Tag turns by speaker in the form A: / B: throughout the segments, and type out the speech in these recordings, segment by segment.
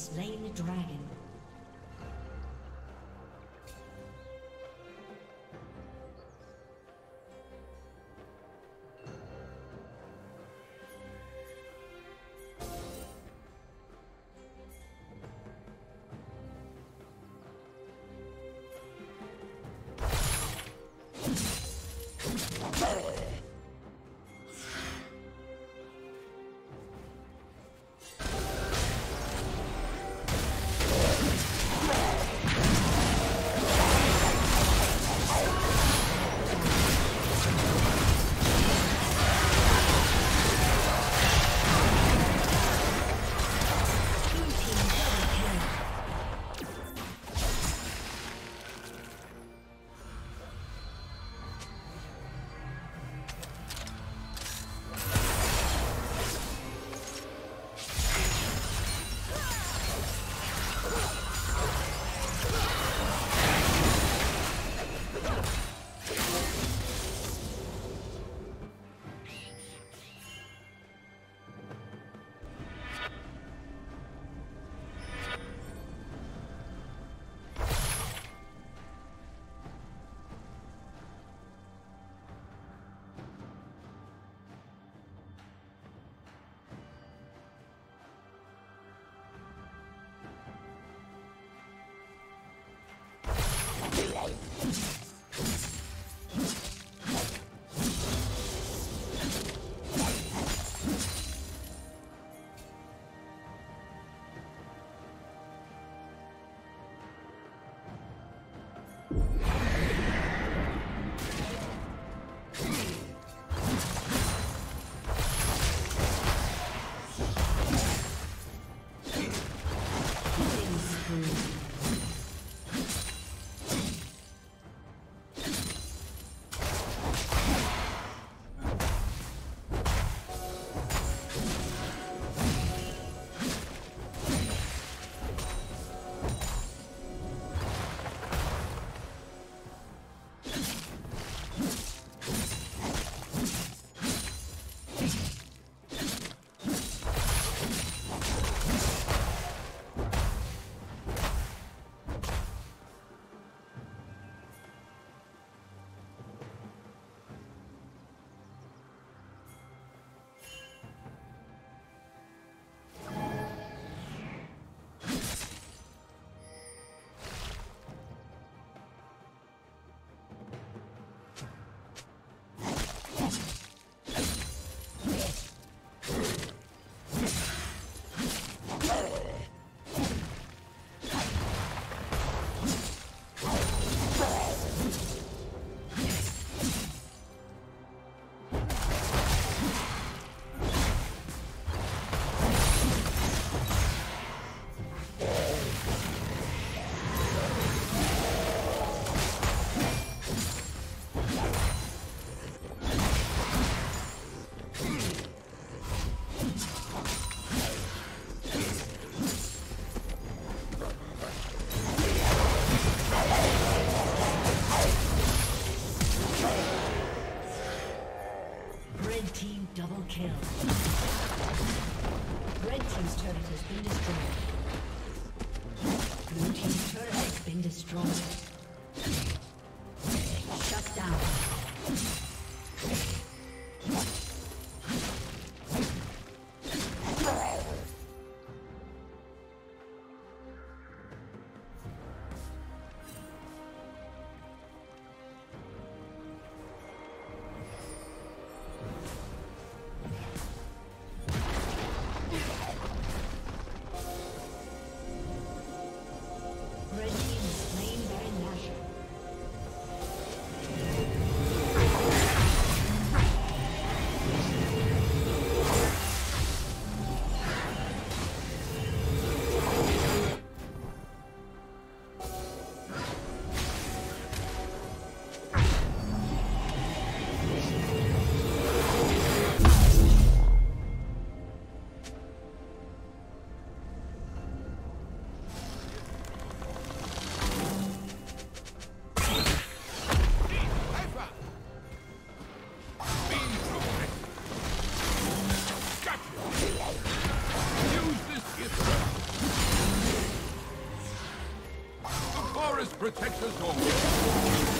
A: Slain the dragon. Forest protects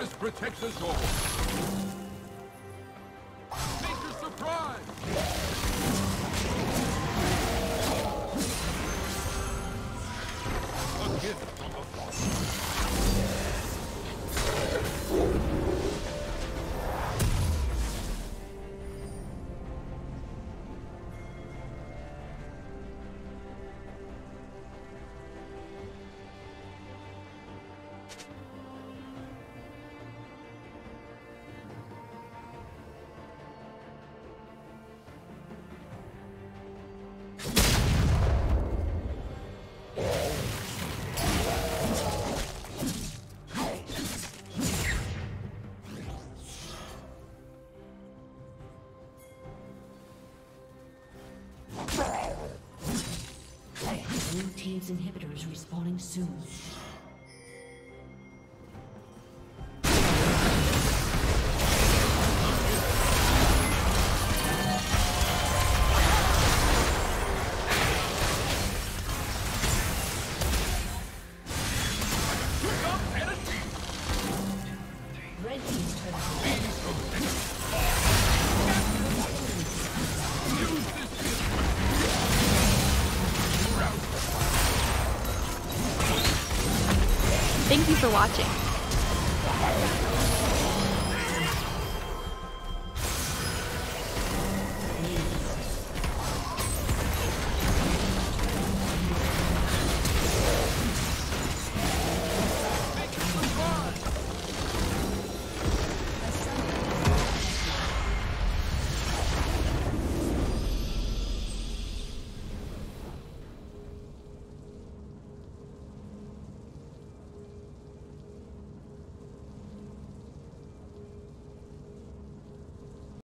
B: forest protects us all.
A: is respawning soon.
C: for watching.